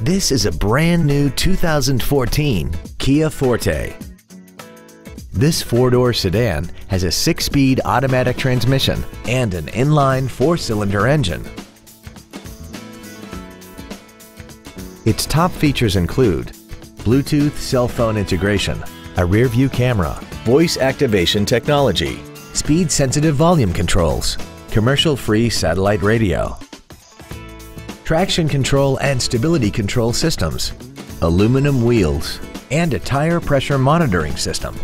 This is a brand new 2014 Kia Forte. This four-door sedan has a six-speed automatic transmission and an inline four-cylinder engine. Its top features include Bluetooth cell phone integration, a rear-view camera, voice activation technology, speed-sensitive volume controls, commercial-free satellite radio, traction control and stability control systems, aluminum wheels, and a tire pressure monitoring system.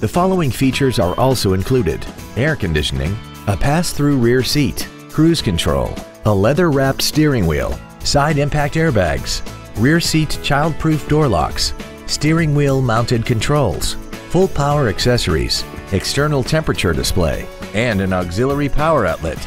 The following features are also included air conditioning, a pass-through rear seat, cruise control, a leather-wrapped steering wheel, side impact airbags, rear seat child-proof door locks, steering wheel mounted controls, full power accessories, external temperature display, and an auxiliary power outlet.